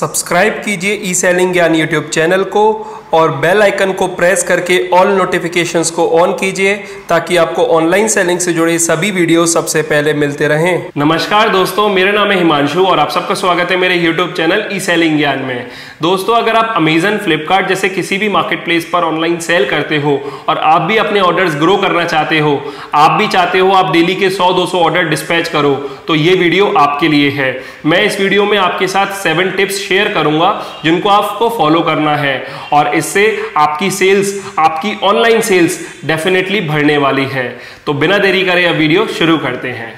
Subscribe कीजिए ई selling ज्ञान YouTube channel को और बेल आइकन को प्रेस करके ऑल नोटिफिकेशंस को ऑन कीजिए, ताकि आपको ऑनलाइन सेलिंग से जुड़े सभी वीडियो सबसे पहले मिलते रहें। नमस्कार दोस्तों, मेरा नाम है हिमांशु और आप सबका स्वागत है मेरे YouTube चैनल ई सेलिंग ज्ञान में। दोस्तों, अगर आप अमेजन फ्लिपकार्ट जैसे किसी भी मार्केट प्लेस पर ऑनलाइन सेल करते हो और आप भी अपने ऑर्डर्स ग्रो करना चाहते हो, आप भी चाहते हो आप डेली के 100-200 ऑर्डर डिस्पैच करो तो ये वीडियो आपके लिए है। मैं इस वीडियो में आपके साथ सेवन टिप्स शेयर करूँगा, जिनको आपको फॉलो करना है। और इससे आपकी सेल्स आपकी ऑनलाइन सेल्स डेफिनेटली बढ़ने वाली है। तो बिना देरी करे अब वीडियो शुरू करते हैं।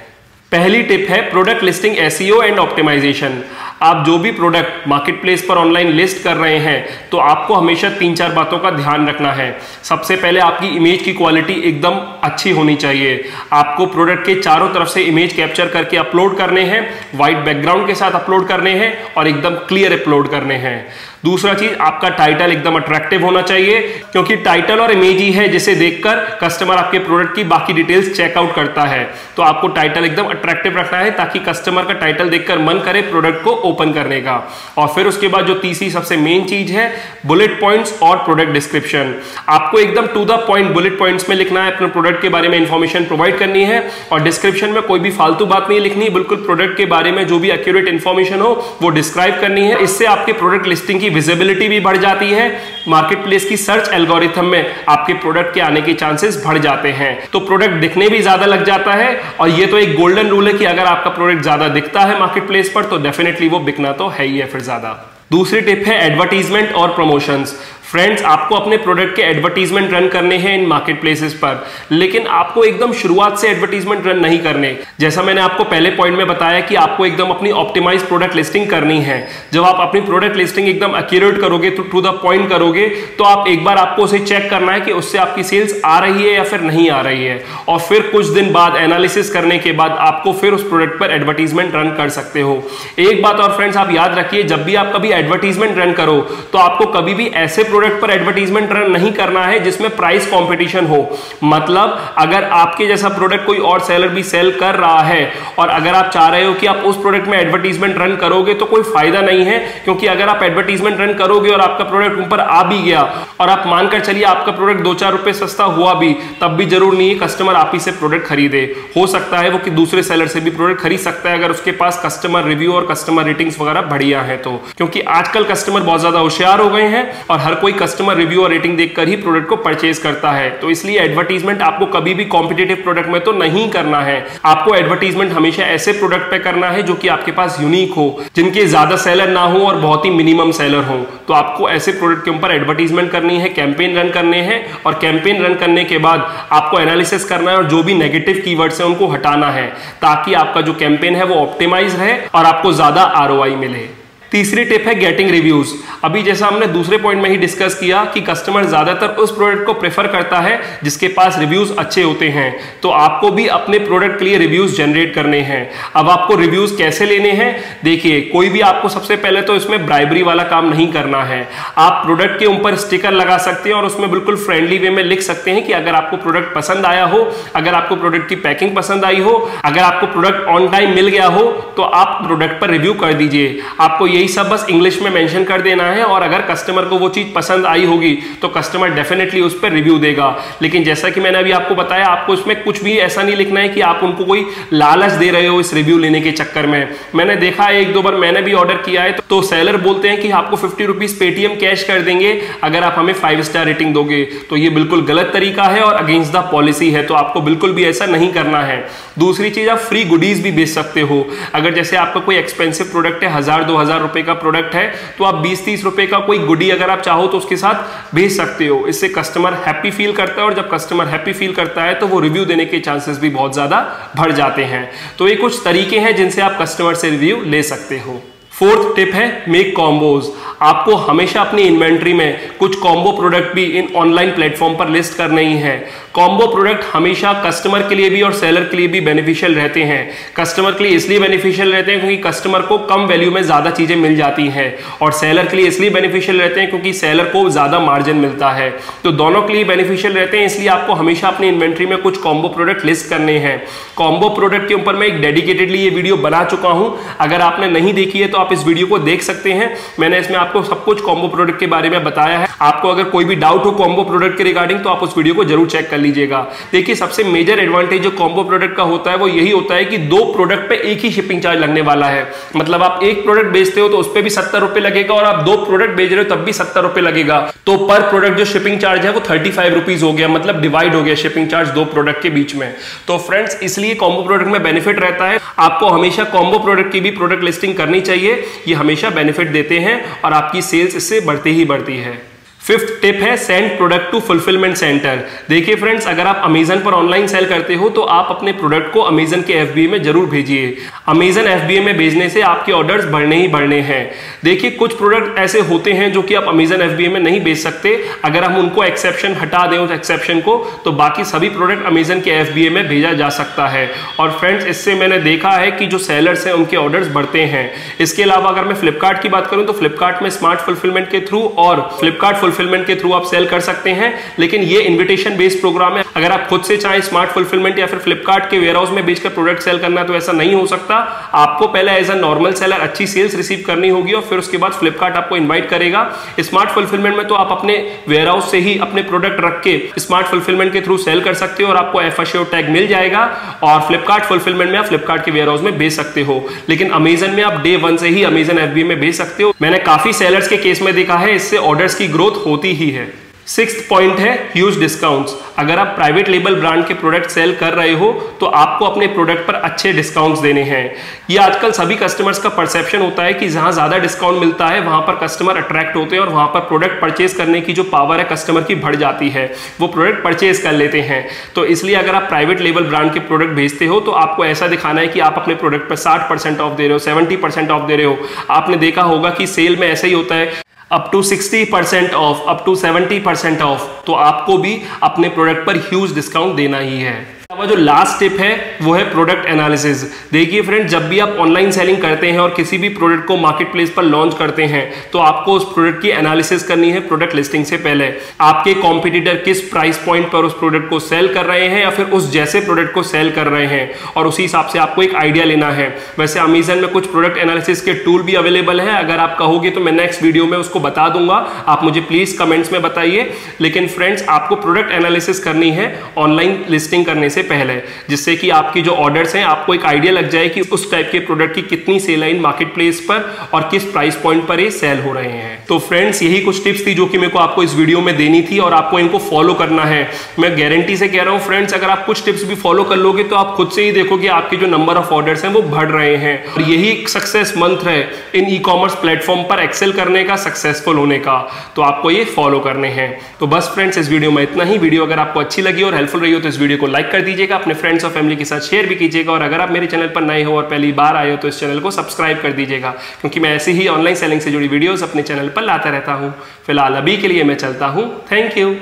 पहली टिप है product listing SEO and optimisation आप जो भी प्रोडक्ट मार्केट प्लेस पर ऑनलाइन लिस्ट कर रहे हैं तो आपको हमेशा तीन चार बातों का ध्यान रखना है। सबसे पहले आपकी इमेज की क्वालिटी एकदम अच्छी होनी चाहिए। आपको प्रोडक्ट के चारों तरफ़ से इमेज कैप्चर करके अपलोड करने हैं व्हाइट बैकग्राउंड के साथ अपलोड करने हैं और एकदम क्लियर अपलोड करने हैं। दूसरा चीज़, आपका टाइटल एकदम अट्रैक्टिव होना चाहिए, क्योंकि टाइटल और इमेज ही है जिसे देखकर कस्टमर आपके प्रोडक्ट की बाकी डिटेल्स चेकआउट करता है। तो आपको टाइटल एकदम अट्रैक्टिव रखना है, ताकि कस्टमर का टाइटल देखकर मन करे प्रोडक्ट को करने का। और फिर उसके बाद जो तीसरी सबसे मेन चीज़ है बुलेट पॉइंट्स और प्रोडक्ट डिस्क्रिप्शन आपको एकदम to the point bullet points में लिखना है, अपने प्रोडक्ट के बारे में इंफॉर्मेशन प्रोवाइड करनी है। और डिस्क्रिप्शन में कोई भी फालतू बात नहीं लिखनी, बिल्कुल प्रोडक्ट के बारे में जो भी एक्यूरेट इंफॉर्मेशन हो, वो डिस्क्राइब करनी है। इससे आपके प्रोडक्ट लिस्टिंग की विजिबिलिटी भी बढ़ जाती है। मार्केट प्लेस की सर्च एल्गोरिथम में आपके प्रोडक्ट के आने के चांसेस बढ़ जाते हैं। तो प्रोडक्ट दिखने भी ज़्यादा लग जाता है। और ये तो एक गोल्डन रूल है कि अगर आपका प्रोडक्ट ज़्यादा दिखता है मार्केट प्लेस पर तो डेफिनेटली वो बिकना तो है ही है फिर ज़्यादा। दूसरी टिप है एडवर्टीजमेंट और प्रमोशंस फ्रेंड्स आपको अपने प्रोडक्ट के एडवर्टीजमेंट रन करने हैं इन मार्केट प्लेसेस पर, लेकिन आपको एकदम शुरुआत से एडवर्टीजमेंट रन नहीं करने। जैसा मैंने आपको पहले पॉइंट में बताया कि आपको एकदम अपनी ऑप्टिमाइज प्रोडक्ट लिस्टिंग करनी है। जब आप अपनी प्रोडक्ट लिस्टिंग एकदम एक्यूरेट करोगे तो टू द पॉइंट करोगे तो आप एक बार आपको उसे चेक करना है कि उससे आपकी सेल्स आ रही है या फिर नहीं आ रही है। और फिर कुछ दिन बाद एनालिसिस करने के बाद आपको फिर उस प्रोडक्ट पर एडवर्टीजमेंट रन कर सकते हो। एक बात और फ्रेंड्स आप याद रखिए, जब भी आप कभी एडवर्टीजमेंट रन करो तो आपको कभी भी ऐसे प्रोडक्ट पर एडवर्टीजमेंट रन नहीं करना है, जिसमें प्राइस कंपटीशन हो। मतलब अगर आपके जैसा प्रोडक्ट कोई और सेलर भी सेल कर रहा है, और अगर आप चाह रहे हो कि आप उस प्रोडक्ट में एडवर्टीजमेंट रन करोगे तो कोई फ़ायदा नहीं है, क्योंकि अगर आप एडवर्टीजमेंट रन करोगे और आपका प्रोडक्ट ऊपर आ भी गया, और आप मानकर चलिए आपका प्रोडक्ट दो चार रुपए सस्ता हुआ भी, तब भी ज़रूर नहीं है कस्टमर आप ही से प्रोडक्ट खरीदे। हो सकता है वो कि दूसरे सेलर से भी प्रोडक्ट खरीद सकता है, अगर उसके पास कस्टमर रिव्यू और कस्टमर रेटिंग्स वगैरह बढ़िया है तो। क्योंकि आजकल कस्टमर बहुत ज़्यादा होशियार हो गए हैं, और हर कोई कस्टमर रिव्यू और रेटिंग देखकर ही प्रोडक्ट को परचेज करता है। तो इसलिए एडवर्टीजमेंट आपको कभी भी कॉम्पिटेटिव प्रोडक्ट में तो नहीं करना है। आपको एडवर्टीजमेंट हमेशा ऐसे प्रोडक्ट पे करना है जो कि आपके पास यूनिक हो, जिनके ज़्यादा सेलर ना हो और बहुत ही मिनिमम सेलर हो। तो आपको ऐसे प्रोडक्ट के ऊपर एडवर्टीजमेंट करनी है कैंपेन रन करने हैं और कैंपेन रन करने के बाद आपको एनालिसिस करना है और जो भी नेगेटिव कीवर्ड्स हैं उनको हटाना है, ताकि आपका जो कैंपेन है वो ऑप्टिमाइज रहे और आपको ज़्यादा आर मिले। तीसरी टिप है गेटिंग रिव्यूज़ अभी जैसा हमने दूसरे पॉइंट में ही डिस्कस किया कि कस्टमर ज़्यादातर उस प्रोडक्ट को प्रेफर करता है जिसके पास रिव्यूज़ अच्छे होते हैं। तो आपको भी अपने प्रोडक्ट के लिए रिव्यूज़ जनरेट करने हैं। अब आपको रिव्यूज़ कैसे लेने हैं? देखिए, कोई भी आपको सबसे पहले तो इसमें ब्राइबरी वाला काम नहीं करना है। आप प्रोडक्ट के ऊपर स्टिकर लगा सकते हैं और उसमें बिल्कुल फ्रेंडली वे में लिख सकते हैं कि अगर आपको प्रोडक्ट पसंद आया हो, अगर आपको प्रोडक्ट की पैकिंग पसंद आई हो, अगर आपको प्रोडक्ट ऑन टाइम मिल गया हो तो आप प्रोडक्ट पर रिव्यू कर दीजिए। आपको यही सब बस इंग्लिश में मेंशन कर देना है और अगर कस्टमर को वो चीज़ पसंद आई होगी तो कस्टमर डेफिनेटली उस पर रिव्यू देगा। लेकिन जैसा कि मैंने अभी आपको बताया, आपको इसमें कुछ भी ऐसा नहीं लिखना है कि आप उनको कोई लालच दे रहे हो इस रिव्यू लेने के चक्कर में। मैंने देखा है, एक दो बार मैंने भी ऑर्डर किया है तो सेलर बोलते हैं कि आपको फिफ्टी रुपीज़ पेटीएम कैश कर देंगे, अगर आप हमें फाइव स्टार रेटिंग दोगे। तो ये बिल्कुल गलत तरीका है और अगेंस्ट द पॉलिसी है तो आपको बिल्कुल भी ऐसा नहीं करना है। दूसरी चीज़, आप फ्री गुडीज भी बेच सकते हो। अगर जैसे आपका कोई एक्सपेंसिव प्रोडक्ट है, हज़ार, दो हज़ार रुपए का प्रोडक्ट है तो आप बीस तीस रुपए का कोई गुडी अगर आप चाहो तो उसके साथ भेज सकते हो। इससे कस्टमर हैप्पी फील करता है और जब कस्टमर हैप्पी फील करता है तो वो रिव्यू देने के चांसेस भी बहुत ज़्यादा बढ़ जाते हैं। तो ये कुछ तरीके हैं जिनसे आप कस्टमर से रिव्यू ले सकते हो। फोर्थ टिप है मेक कॉम्बोज आपको हमेशा अपनी इन्वेंट्री में कुछ कॉम्बो प्रोडक्ट भी इन ऑनलाइन प्लेटफॉर्म पर लिस्ट करना ही है। कॉम्बो प्रोडक्ट हमेशा कस्टमर के लिए भी और सेलर के लिए भी बेनिफिशियल रहते हैं। कस्टमर के लिए इसलिए बेनिफिशियल रहते हैं क्योंकि कस्टमर को कम वैल्यू में ज़्यादा चीज़ें मिल जाती हैं और सेलर के लिए इसलिए बेनिफिशियल रहते हैं क्योंकि सेलर को ज़्यादा मार्जिन मिलता है। तो दोनों के लिए बेनिफिशियल रहते हैं, इसलिए आपको हमेशा अपनी इन्वेंट्री में कुछ कॉम्बो प्रोडक्ट लिस्ट करने हैं। कॉम्बो प्रोडक्ट के ऊपर मैं एक डेडिकेटेडली ये वीडियो बना चुका हूँ। अगर आपने नहीं देखी है तो आप इस वीडियो को देख सकते हैं। मैंने इसमें आपको सब कुछ कॉम्बो प्रोडक्ट के बारे में बताया है। आपको अगर कोई भी डाउट हो कॉम्बो प्रोडक्ट के रिगार्डिंग तो आप उस वीडियो को ज़रूर चेक कर लीजिएगा। देखिए, सबसे मेजर एडवांटेज जो कॉम्बो प्रोडक्ट का होता है, वो यही होता है कि दो प्रोडक्ट पे एक ही शिपिंग चार्ज लगने वाला है। मतलब आप एक प्रोडक्ट बेचते हो तो उस पर भी सत्तर रुपए लगेगा, और आप दो प्रोडक्ट बेच रहे हो, तब भी सत्तर रुपए लगेगा। तो पर प्रोडक्ट जो शिपिंग चार्ज है, वो थर्टी फाइव रुपीज़ हो गया। मतलब डिवाइड हो गया शिपिंग चार्ज दो प्रोडक्ट के बीच में। तो फ्रेंड्स इसलिए कॉम्बो प्रोडक्ट में बेनिफिट रहता है। आपको हमेशा कॉम्बो प्रोडक्ट की भी प्रोडक्ट लिस्टिंग करनी चाहिए। ये हमेशा बेनिफिट देते हैं और आपकी सेल्स इससे बढ़ती ही बढ़ती है। फिफ्थ टिप है send product to fulfilment centre देखिए फ्रेंड्स अगर आप अमेजन पर ऑनलाइन सेल करते हो तो आप अपने प्रोडक्ट को अमेजन के FBA में ज़रूर भेजिए। अमेजन FBA में भेजने से आपके ऑर्डर्स बढ़ने ही बढ़ने हैं। देखिए, कुछ प्रोडक्ट ऐसे होते हैं जो कि आप अमेजन FBA में नहीं बेच सकते। अगर हम उनको एक्सेप्शन हटा दें उस एक्सेप्शन को तो बाकी सभी प्रोडक्ट अमेजन के FBA में भेजा जा सकता है। और फ्रेंड्स इससे मैंने देखा है कि जो सेलर्स हैं, उनके ऑर्डर्स बढ़ते हैं। इसके अलावा अगर मैं फ्लिपकार्ट की बात करूँ तो फ्लिपकार्ट में स्मार्ट फुलफिलमेंट के थ्रू और फ्लिपकार्ट फुलफिलमेंट के थ्रू आप सेल कर सकते हैं, लेकिन ये इन्विटेशन बेस्ड प्रोग्राम है। अगर आप खुद से चाहें स्मार्ट फुलफिलमेंट या फिर फ्लिपकार्ट के वेयर हाउस में बेचकर प्रोडक्ट सेल करना तो ऐसा नहीं हो सकता। आपको पहले एज अ नॉर्मल सेलर अच्छी सेल्स रिसीव करनी होगी और फिर उसके बाद फ्लिपकार्ट आपको इन्वाइट करेगा। स्मार्ट फुलफिलमेंट में तो आप अपने वेयर हाउस से ही अपने प्रोडक्ट रख के स्मार्ट फुलफिलमेंट के थ्रू सेल कर सकते हो और आपको एफ़ टैग मिल जाएगा और फ्लिपकार्ट फुलफिलमेंट में आप फ्लिपकार्ट के वेयर हाउस में बेच सकते हो। लेकिन अमेजन में आप डे वन से ही अमेजन एफ़ में बेच सकते हो। मैंने काफ़ी सेलर्स के केस में देखा है, इससे ऑर्डर्स की ग्रोथ होती ही है। सिक्स पॉइंट है ह्यूज डिस्काउंट्स अगर आप प्राइवेट लेबल ब्रांड के प्रोडक्ट सेल कर रहे हो तो आपको अपने प्रोडक्ट पर अच्छे डिस्काउंट्स देने हैं। ये आजकल सभी कस्टमर्स का परसेप्शन होता है कि जहाँ ज़्यादा डिस्काउंट मिलता है, वहाँ पर कस्टमर अट्रैक्ट होते हैं और वहाँ पर प्रोडक्ट परचेज करने की जो पावर है कस्टमर की बढ़ जाती है। वो प्रोडक्ट परचेज कर लेते हैं। तो इसलिए अगर आप प्राइवेट लेबल ब्रांड के प्रोडक्ट भेजते हो तो आपको ऐसा दिखाना है कि आप अपने प्रोडक्ट पर साठ ऑफ़ दे रहे हो सेवेंटी ऑफ़ दे रहे हो। आपने देखा होगा कि सेल में ऐसा ही होता है। Up to 60 percent off up to 70 percent off तो आपको भी अपने प्रोडक्ट पर ह्यूज डिस्काउंट देना ही है। जो लास्ट टिप है, वो है प्रोडक्ट एनालिसिस देखिए फ्रेंड जब भी आप ऑनलाइन सेलिंग करते हैं और किसी भी प्रोडक्ट को मार्केट प्लेस पर लॉन्च करते हैं तो आपको उस प्रोडक्ट की एनालिसिस करनी है प्रोडक्ट लिस्टिंग से पहले. आपके कॉम्पिटिटर किस प्राइस पॉइंट पर उस प्रोडक्ट को सेल कर रहे हैं या फिर उस जैसे प्रोडक्ट को सेल कर रहे हैं, और उसी हिसाब से आपको एक आइडिया लेना है. वैसे अमेजन में कुछ प्रोडक्ट एनालिसिस के टूल भी अवेलेबल है, अगर आप कहोगे तो मैं नेक्स्ट वीडियो में उसको बता दूँगा. आप मुझे प्लीज़ कमेंट्स में बताइए. लेकिन फ्रेंड्स आपको प्रोडक्ट एनालिसिस करनी है ऑनलाइन लिस्टिंग करने से पहले, जिससे कि आपकी जो ऑर्डर्स हैं, आपको एक आइडिया लग जाए कि उस टाइप के प्रोडक्ट की कितनी सेल है इन मार्केट प्लेस पर और किस प्राइस पॉइंट पर ये सेल हो रहे हैं। तो फ्रेंड्स यही कुछ टिप्स थी जो कि मेरे को आपको इस वीडियो में देनी थी और आपको इनको फॉलो करना है। मैं गारंटी से कह रहा हूँ फ्रेंड्स अगर आप कुछ टिप्स भी फॉलो कर लोगे तो आप खुद से ही देखोगे आपके जो नंबर ऑफ़ ऑर्डर्स हैं, वो बढ़ रहे हैं। और यही एक सक्सेस मंत्र है इन ई कॉमर्स प्लेटफॉर्म पर एक्सेल करने का सक्सेसफुल होने का। तो आपको ये फॉलो करने हैं। तो बस फ्रेंड्स इस वीडियो में इतना ही। वीडियो अगर आपको अच्छी लगी और हेल्पफुल रही हो तो इस वीडियो को लाइक कर दीजिएगा, अपने फ्रेंड्स और फैमिली के साथ शेयर भी कीजिएगा और अगर आप मेरे चैनल पर नए हो और पहली बार आए हो तो इस चैनल को सब्सक्राइब कर दीजिएगा, क्योंकि मैं ऐसी ही ऑनलाइन सेलिंग से जुड़ी वीडियोज़ अपने चैनल पर लाता रहता हूँ। फ़िलहाल अभी के लिए मैं चलता हूँ। Thank you